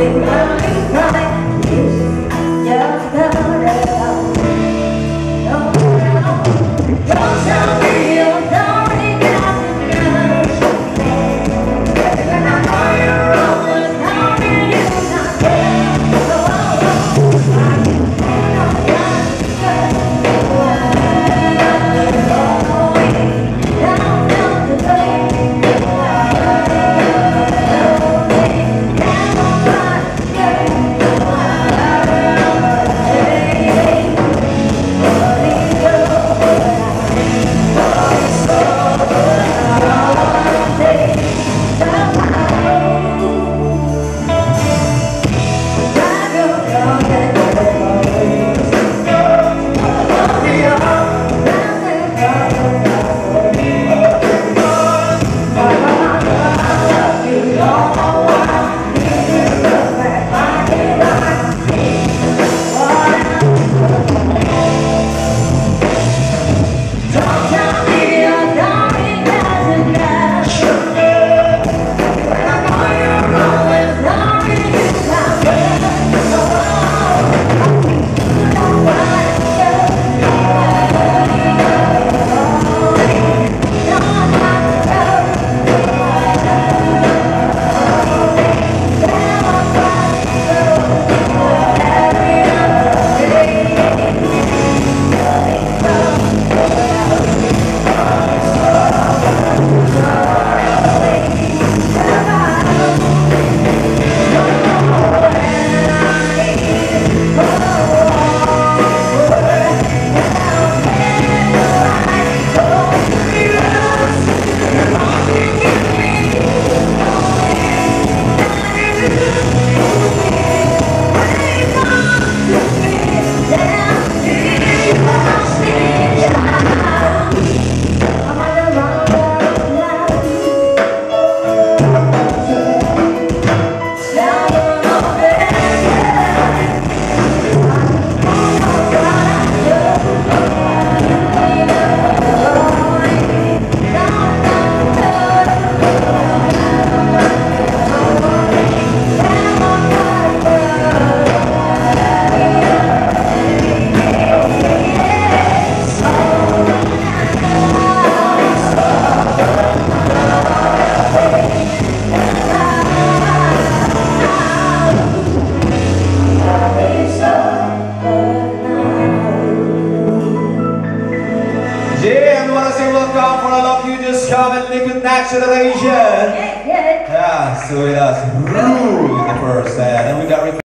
Hallelujah. Wanna say welcome for all of you just come and make it acceleration. Yeah, so it rule in the first set. And we got